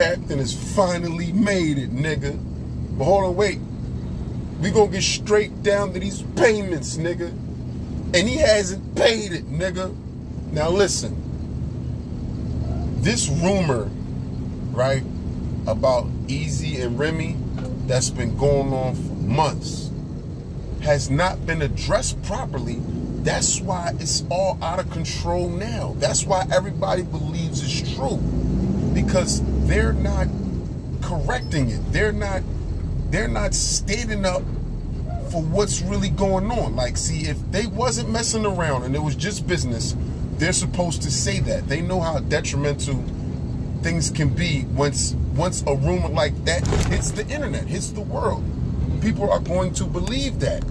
acting has finally made it, nigga. But hold on, wait. We gonna get straight down to these payments, nigga. And he hasn't paid it, nigga. Now listen. This rumor, right, about Eazy and Remy that's been going on for months has not been addressed properly. That's why it's all out of control now. That's why everybody believes it's true. Because they're not correcting it. They're not they're not standing up for what's really going on. Like, see, if they wasn't messing around and it was just business, they're supposed to say that. They know how detrimental things can be once once a rumor like that hits the internet, hits the world. People are going to believe that.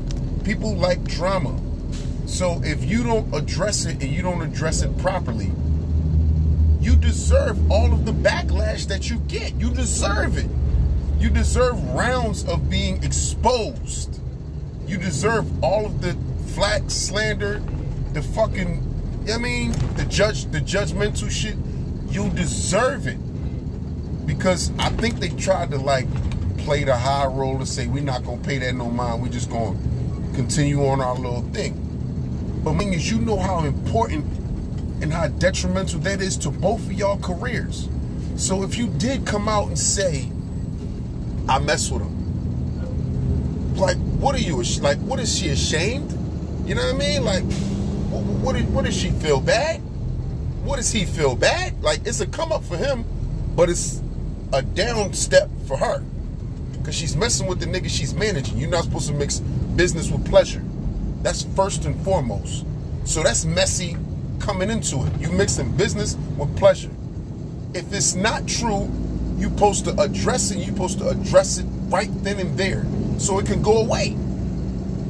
People like drama. So if you don't address it and you don't address it properly, you deserve all of the backlash that you get. You deserve it. You deserve rounds of being exposed. You deserve all of the flack, slander, the fucking, I mean, the judge, the judgmental shit. You deserve it. Because I think they tried to like play the high role and say, we're not gonna pay that no mind. We're just gonna continue on our little thing. But thing is, you know how important and how detrimental that is to both of y'all careers. So if you did come out and say, I mess with him, like, what are you, like, what is she ashamed? You know what I mean? Like, what, what, did, what does she feel bad? What does he feel bad? Like, it's a come up for him, but it's a down step for her. Because she's messing with the nigga she's managing. You're not supposed to mix business with pleasure. That's first and foremost. So that's messy coming into it. You mixing business with pleasure. If it's not true, you supposed to address it. You supposed to address it right then and there, so it can go away.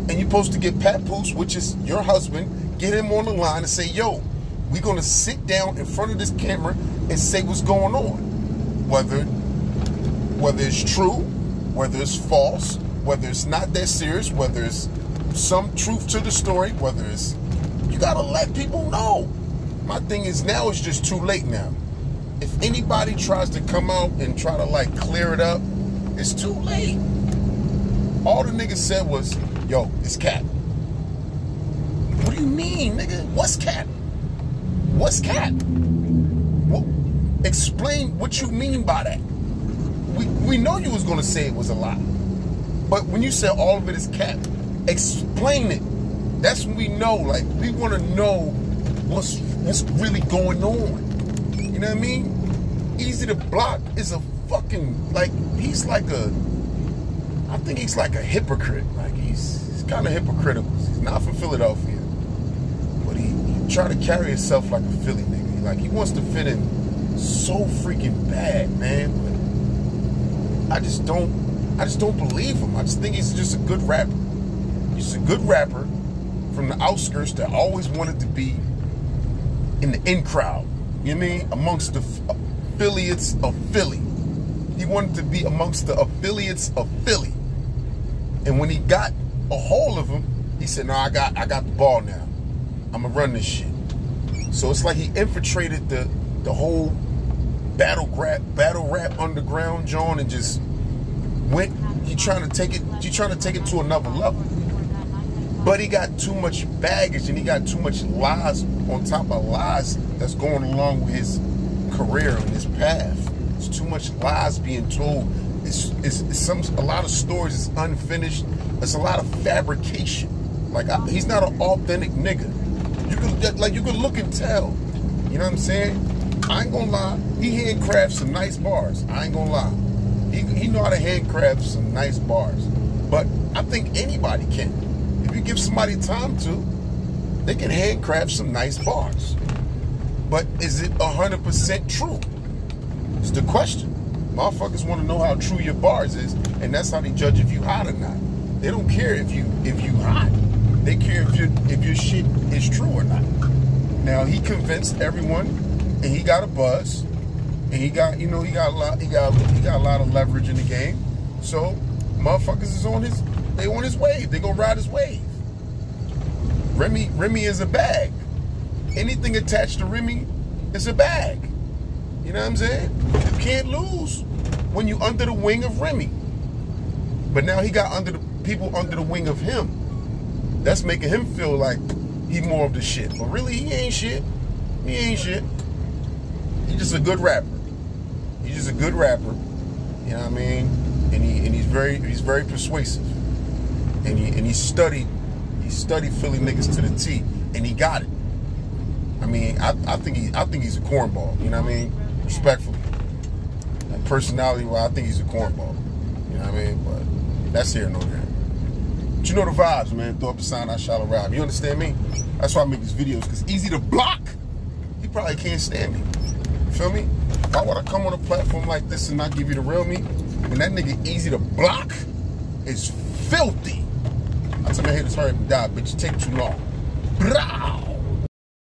And you're supposed to get Papoose, which is your husband, get him on the line and say, "Yo, we're gonna sit down in front of this camera and say what's going on, whether whether it's true, whether it's false, whether it's not that serious, whether it's some truth to the story, whether it's you gotta let people know. My thing is now it's just too late now. If anybody tries to come out and try to like clear it up, it's too late. All the niggas said was, yo, it's cat. What do you mean, nigga? What's cat? What's cat? What, explain what you mean by that. We, we know you was gonna say it was a lie. But when you said all of it is cat, explain it. That's when we know, like, we want to know what's what's really going on. You know what I mean? Eazy the Block is a fucking like he's like a I think he's like a hypocrite. Like he's he's kind of hypocritical. He's not from Philadelphia, but he, he try to carry himself like a Philly nigga. Like he wants to fit in so freaking bad, man. But I just don't I just don't believe him. I just think he's just a good rapper. He's a good rapper from the outskirts that always wanted to be in the in crowd. You know I mean? Amongst the affiliates of Philly. He wanted to be amongst the affiliates of Philly. And when he got a hold of him, he said, "No, I got I got the ball now. I'm gonna run this shit." So it's like he infiltrated the the whole battle rap battle rap underground John and just went he trying to take it he trying to take it to another level. But he got too much baggage and he got too much lies on top of lies that's going along with his career and his path. It's too much lies being told. It's, it's, it's some a lot of stories is unfinished. It's a lot of fabrication. Like I, he's not an authentic nigga. You could like you could look and tell. You know what I'm saying? I ain't gonna lie. He handcrafts some nice bars. I ain't gonna lie. He, he know how to handcraft some nice bars. But I think anybody can if you give somebody time to, they can handcraft some nice bars. But is it 100% true? It's the question. Motherfuckers want to know how true your bars is, and that's how they judge if you hot or not. They don't care if you if you hot. They care if your if your shit is true or not. Now he convinced everyone, and he got a buzz, and he got you know he got a lot he got he got a lot of leverage in the game. So motherfuckers is on his they on his wave. They gonna ride his wave. Remy, Remy is a bag. Anything attached to Remy is a bag. You know what I'm saying? You can't lose when you under the wing of Remy. But now he got under the people under the wing of him. That's making him feel like he more of the shit. But really, he ain't shit. He ain't shit. He's just a good rapper. He's just a good rapper. You know what I mean? And he and he's very he's very persuasive. And he and he studied he studied Philly niggas to the T, and he got it. I mean, I, I think he I think he's a cornball. You know what I mean? Respectfully, like personality, well, I think he's a cornball. You know what I mean? But that's here no there. But you know the vibes, man. Throw up a sign, I shall arrive. You understand me? That's why I make these videos, because Eazy the Block. He probably can't stand me. Feel me? Why would I come on a platform like this and not give you the real me? When that nigga Eazy the Block is filthy. I tell my haters, hurry up and die, bitch. Take too long. Brow.